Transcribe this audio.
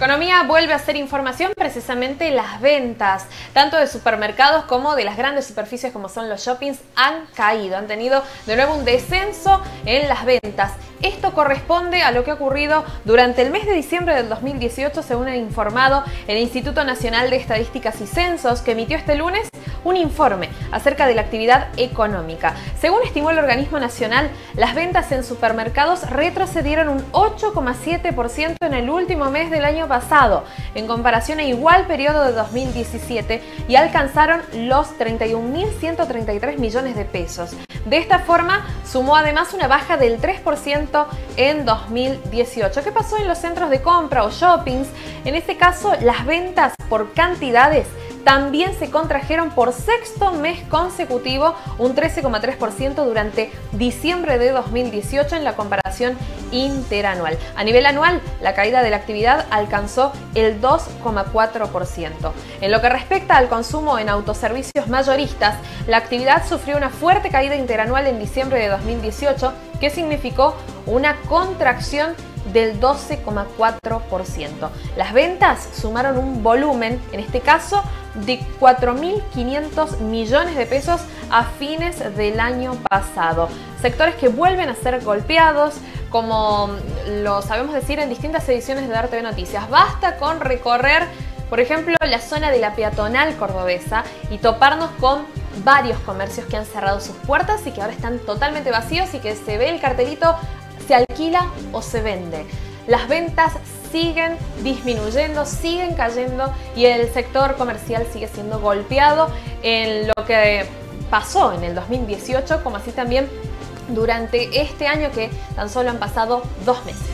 economía vuelve a ser información precisamente las ventas, tanto de supermercados como de las grandes superficies como son los shoppings, han caído, han tenido de nuevo un descenso en las ventas. Esto corresponde a lo que ha ocurrido durante el mes de diciembre del 2018, según ha informado el Instituto Nacional de Estadísticas y Censos, que emitió este lunes un informe acerca de la actividad económica. Según estimó el organismo nacional, las ventas en supermercados retrocedieron un 8,7% en el último mes del año pasado, en comparación a igual periodo de 2017, y alcanzaron los 31.133 millones de pesos. De esta forma, sumó además una baja del 3% en 2018. ¿Qué pasó en los centros de compra o shoppings? En este caso, las ventas por cantidades también se contrajeron por sexto mes consecutivo un 13,3% durante diciembre de 2018 en la comparación interanual. A nivel anual, la caída de la actividad alcanzó el 2,4%. En lo que respecta al consumo en autoservicios mayoristas, la actividad sufrió una fuerte caída interanual en diciembre de 2018 que significó una contracción del 12,4%. Las ventas sumaron un volumen, en este caso, de 4.500 millones de pesos a fines del año pasado. Sectores que vuelven a ser golpeados, como lo sabemos decir en distintas ediciones de Darte Noticias. Basta con recorrer, por ejemplo, la zona de la peatonal cordobesa y toparnos con varios comercios que han cerrado sus puertas y que ahora están totalmente vacíos y que se ve el cartelito se alquila o se vende. Las ventas siguen disminuyendo, siguen cayendo y el sector comercial sigue siendo golpeado en lo que pasó en el 2018, como así también durante este año que tan solo han pasado dos meses.